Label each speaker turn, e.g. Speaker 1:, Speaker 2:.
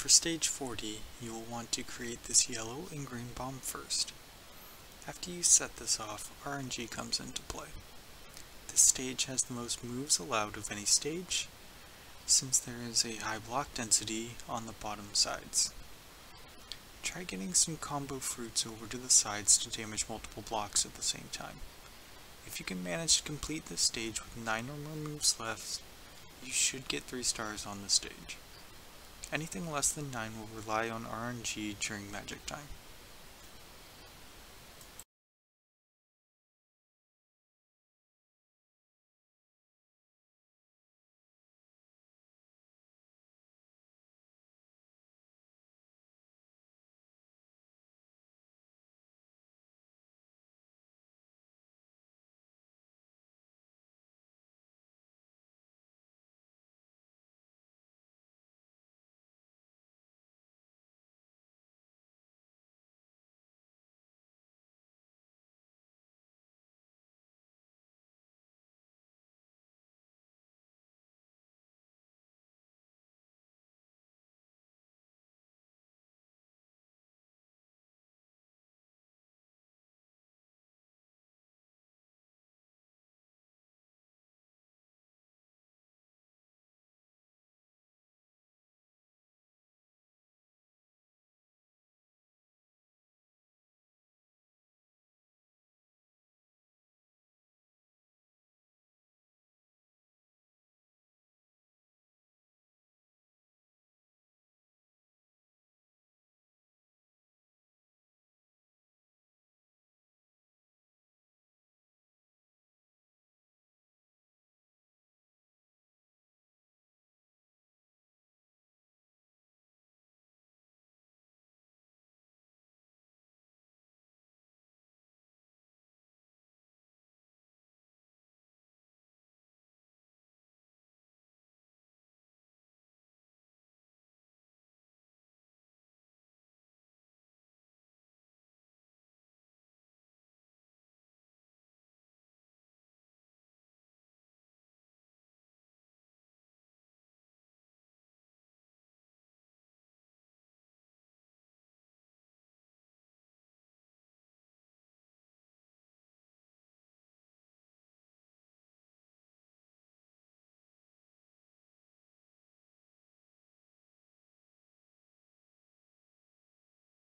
Speaker 1: For stage 40, you will want to create this yellow and green bomb first. After you set this off, RNG comes into play. This stage has the most moves allowed of any stage, since there is a high block density on the bottom sides. Try getting some combo fruits over to the sides to damage multiple blocks at the same time. If you can manage to complete this stage with 9 or more moves left, you should get 3 stars on the stage. Anything less than 9 will rely on RNG during magic time.